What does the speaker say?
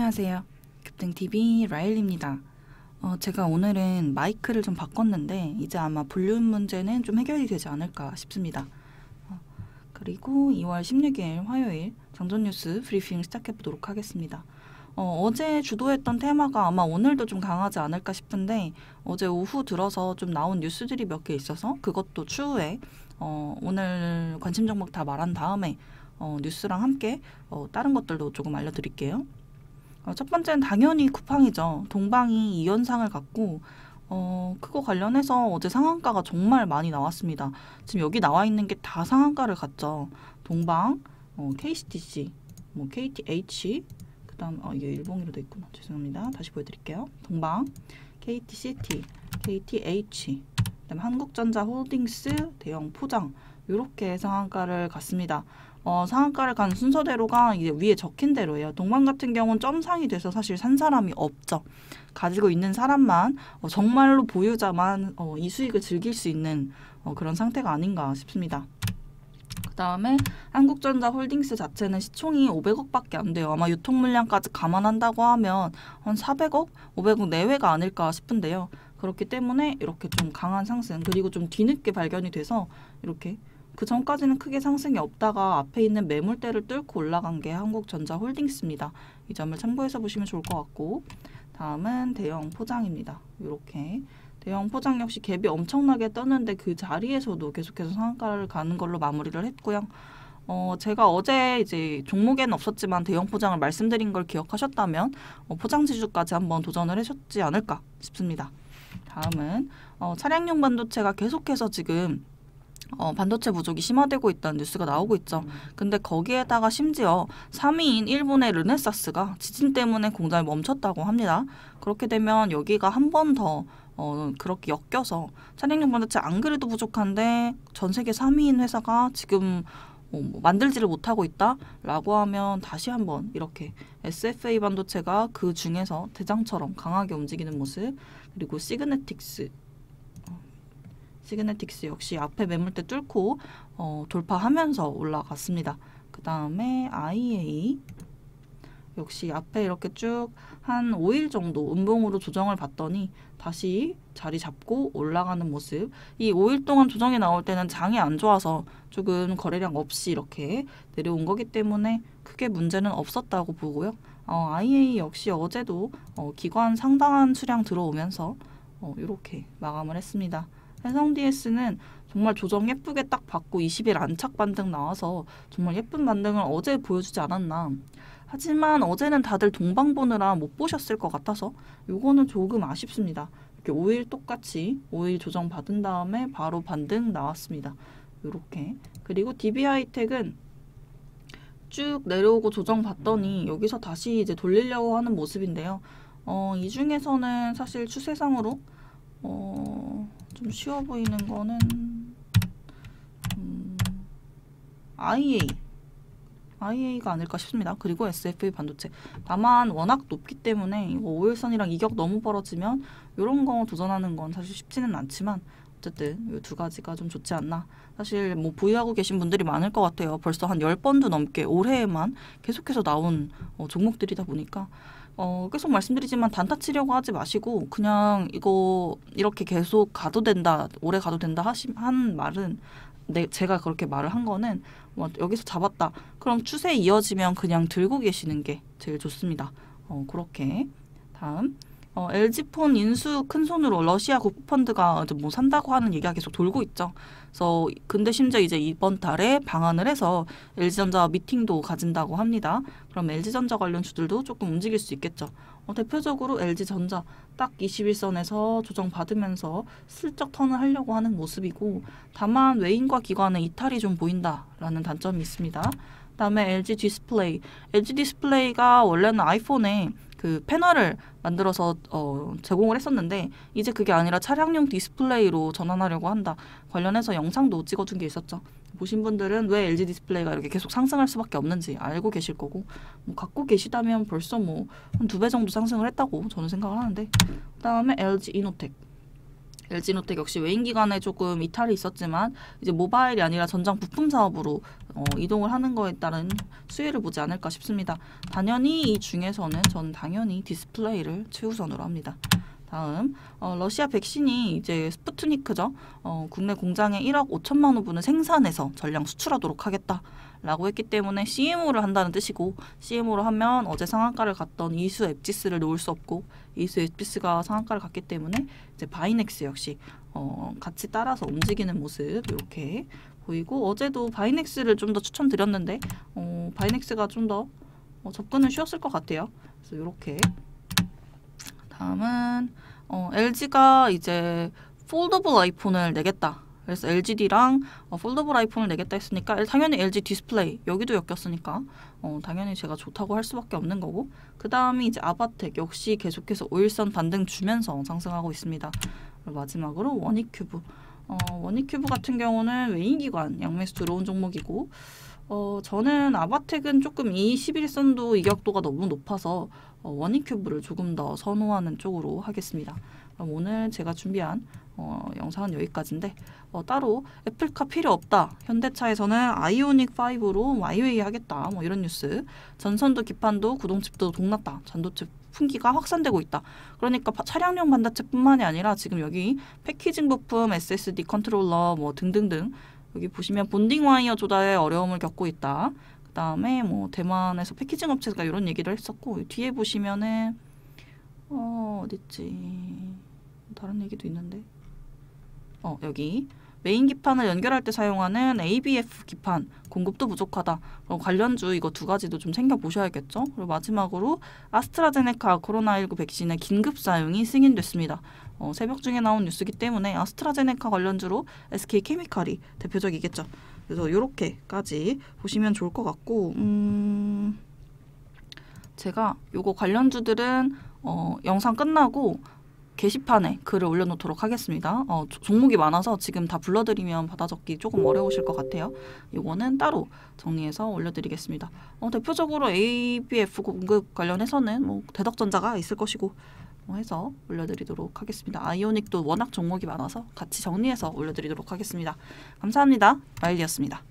안녕하세요. 급등TV 라일입니다. 어, 제가 오늘은 마이크를 좀 바꿨는데 이제 아마 볼륨 문제는 좀 해결이 되지 않을까 싶습니다. 어, 그리고 2월 16일 화요일 장전 뉴스 브리핑 시작해 보도록 하겠습니다. 어, 어제 주도했던 테마가 아마 오늘도 좀 강하지 않을까 싶은데 어제 오후 들어서 좀 나온 뉴스들이 몇 개 있어서 그것도 추후에 어, 오늘 관심 종목 다 말한 다음에 어, 뉴스랑 함께 어, 다른 것들도 조금 알려드릴게요. 어, 첫 번째는 당연히 쿠팡이죠. 동방이 이 현상을 갖고 어, 그거 관련해서 어제 상한가가 정말 많이 나왔습니다. 지금 여기 나와 있는 게 다 상한가를 갔죠. 동방, 어, KCTC, 뭐 KTH, 그 다음, 어, 이게 일봉으로 돼 있구나. 죄송합니다. 다시 보여드릴게요. 동방, KTCT, KTH, 그 다음 한국전자 홀딩스, 대형 포장, 이렇게 상한가를 갔습니다. 어, 상한가를 간 순서대로가 이제 위에 적힌 대로예요. 동방 같은 경우는 점상이 돼서 사실 산 사람이 없죠. 가지고 있는 사람만 어, 정말로 보유자만 어, 이 수익을 즐길 수 있는 어, 그런 상태가 아닌가 싶습니다. 그 다음에 한국전자 홀딩스 자체는 시총이 500억밖에 안 돼요. 아마 유통 물량까지 감안한다고 하면 한 400억, 500억 내외가 아닐까 싶은데요. 그렇기 때문에 이렇게 좀 강한 상승 그리고 좀 뒤늦게 발견이 돼서 이렇게 그 전까지는 크게 상승이 없다가 앞에 있는 매물대를 뚫고 올라간 게 한국전자 홀딩스입니다. 이 점을 참고해서 보시면 좋을 것 같고 다음은 대형 포장입니다. 이렇게 대형 포장 역시 갭이 엄청나게 떴는데 그 자리에서도 계속해서 상한가를 가는 걸로 마무리를 했고요. 어, 제가 어제 이제 종목에는 없었지만 대형 포장을 말씀드린 걸 기억하셨다면 어, 포장 지주까지 한번 도전을 하셨지 않을까 싶습니다. 다음은 어, 차량용 반도체가 계속해서 지금 어, 반도체 부족이 심화되고 있다는 뉴스가 나오고 있죠. 근데 거기에다가 심지어 3위인 일본의 르네사스가 지진 때문에 공장이 멈췄다고 합니다. 그렇게 되면 여기가 한 번 더 어, 그렇게 엮여서 차량용 반도체 안 그래도 부족한데 전 세계 3위인 회사가 지금 어, 뭐 만들지를 못하고 있다라고 하면 다시 한번 이렇게 SFA 반도체가 그 중에서 대장처럼 강하게 움직이는 모습 그리고 시그네틱스 시그네틱스 역시 앞에 매물대 뚫고 어, 돌파하면서 올라갔습니다. 그 다음에 IA 역시 앞에 이렇게 쭉 한 5일 정도 음봉으로 조정을 받더니 다시 자리 잡고 올라가는 모습. 이 5일 동안 조정이 나올 때는 장이 안 좋아서 조금 거래량 없이 이렇게 내려온 거기 때문에 크게 문제는 없었다고 보고요. 어, IA 역시 어제도 어, 기관 상당한 수량 들어오면서 어, 이렇게 마감을 했습니다. 해성 DS는 정말 조정 예쁘게 딱 받고 20일 안착 반등 나와서 정말 예쁜 반등을 어제 보여주지 않았나. 하지만 어제는 다들 동방 보느라 못 보셨을 것 같아서 요거는 조금 아쉽습니다. 이렇게 5일 똑같이 5일 조정 받은 다음에 바로 반등 나왔습니다. 이렇게 그리고 DB하이텍은 쭉 내려오고 조정 받더니 여기서 다시 이제 돌리려고 하는 모습인데요. 어, 이 중에서는 사실 추세상으로 어, 좀 쉬워 보이는 거는 음, IA IA가 아닐까 싶습니다. 그리고 SFA 반도체. 다만 워낙 높기 때문에 이거 5일선이랑 이격 너무 벌어지면 이런 거 도전하는 건 사실 쉽지는 않지만 어쨌든 이 두 가지가 좀 좋지 않나. 사실 뭐 보유하고 계신 분들이 많을 것 같아요. 벌써 한 10번도 넘게 올해에만 계속해서 나온 어, 종목들이다 보니까 어, 계속 말씀드리지만 단타 치려고 하지 마시고 그냥 이거 이렇게 계속 가도 된다, 오래 가도 된다 하시, 한 말은 내, 제가 그렇게 말을 한 거는 뭐 여기서 잡았다. 그럼 추세 이어지면 그냥 들고 계시는 게 제일 좋습니다. 어, 그렇게 다음 어, LG폰 인수 큰 손으로 러시아 국부펀드가 뭐 산다고 하는 얘기가 계속 돌고 있죠. 그래서 근데 심지어 이제 이번 달에 방한을 해서 LG전자 미팅도 가진다고 합니다. 그럼 LG전자 관련 주들도 조금 움직일 수 있겠죠. 어, 대표적으로 LG전자 딱 21선에서 조정받으면서 슬쩍 턴을 하려고 하는 모습이고 다만 외인과 기관의 이탈이 좀 보인다라는 단점이 있습니다. 그다음에 LG 디스플레이. LG 디스플레이가 원래는 아이폰에 그 패널을 만들어서 어, 제공을 했었는데 이제 그게 아니라 차량용 디스플레이로 전환하려고 한다. 관련해서 영상도 찍어준 게 있었죠. 보신 분들은 왜 LG 디스플레이가 이렇게 계속 상승할 수밖에 없는지 알고 계실 거고 뭐 갖고 계시다면 벌써 뭐 한 두 배 정도 상승을 했다고 저는 생각을 하는데 그다음에 LG 이노텍 LG이노텍 역시 외인 기관에 조금 이탈이 있었지만 이제 모바일이 아니라 전장 부품 사업으로 어, 이동을 하는 거에 따른 수혜를 보지 않을까 싶습니다. 당연히 이 중에서는 저는 당연히 디스플레이를 최우선으로 합니다. 다음 어, 러시아 백신이 이제 스푸트니크죠. 어, 국내 공장에 1억 5천만 호분을 생산해서 전량 수출하도록 하겠다 라고 했기 때문에 CMO를 한다는 뜻이고 CMO를 하면 어제 상한가를 갔던 이수 앱지스를 놓을 수 없고 이수 앱지스가 상한가를 갔기 때문에 이제 바이넥스 역시 어, 같이 따라서 움직이는 모습 이렇게 보이고 어제도 바이넥스를 좀 더 추천드렸는데 어, 바이넥스가 좀더 어, 접근은 쉬웠을 것 같아요. 그래서 이렇게 다음은 어, LG가 이제 foldable 아이폰을 내겠다. 그래서 LGD랑 어, foldable 아이폰을 내겠다 했으니까 당연히 LG 디스플레이 여기도 엮였으니까 어, 당연히 제가 좋다고 할 수밖에 없는 거고 그 다음이 이제 아바텍 역시 계속해서 오일선 반등 주면서 상승하고 있습니다. 마지막으로 원익큐브 어, 원익큐브 같은 경우는 외인기관 양매수 들어온 종목이고 어, 저는 아바텍은 조금 20일선도 이격도가 너무 높아서 어, 원익큐브를 조금 더 선호하는 쪽으로 하겠습니다. 그럼 오늘 제가 준비한 어, 영상은 여기까지인데 어, 따로 애플카 필요 없다. 현대차에서는 아이오닉 5로 my way 하겠다. 뭐 이런 뉴스. 전선도 기판도 구동칩도 동났다. 반도체 품귀가 확산되고 있다. 그러니까 바, 차량용 반도체뿐만이 아니라 지금 여기 packaging 부품, SSD 컨트롤러 뭐 등등등 여기 보시면 bonding wire 조달에 어려움을 겪고 있다. 그 다음에 뭐 대만에서 packaging 업체가 이런 얘기를 했었고 뒤에 보시면은 어 어딨지? 다른 얘기도 있는데. 어 여기 메인 기판을 연결할 때 사용하는 ABF 기판 공급도 부족하다. 관련주 이거 두 가지도 좀 챙겨 보셔야겠죠. 그리고 마지막으로 아스트라제네카 코로나19 백신의 긴급 사용이 승인됐습니다. 어, 새벽 중에 나온 뉴스기 때문에 아스트라제네카 관련주로 SK 케미칼이 대표적이겠죠. 그래서 이렇게까지 보시면 좋을 것 같고 음, 제가 요거 관련주들은 어, 영상 끝나고 게시판에 글을 올려놓도록 하겠습니다. 어, 종목이 많아서 지금 다 불러드리면 받아 적기 조금 어려우실 것 같아요. 이거는 따로 정리해서 올려드리겠습니다. 어, 대표적으로 ABF 공급 관련해서는 뭐 대덕전자가 있을 것이고 뭐 해서 올려드리도록 하겠습니다. 아이오닉도 워낙 종목이 많아서 같이 정리해서 올려드리도록 하겠습니다. 감사합니다. 마일리였습니다.